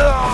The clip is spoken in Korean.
Oh!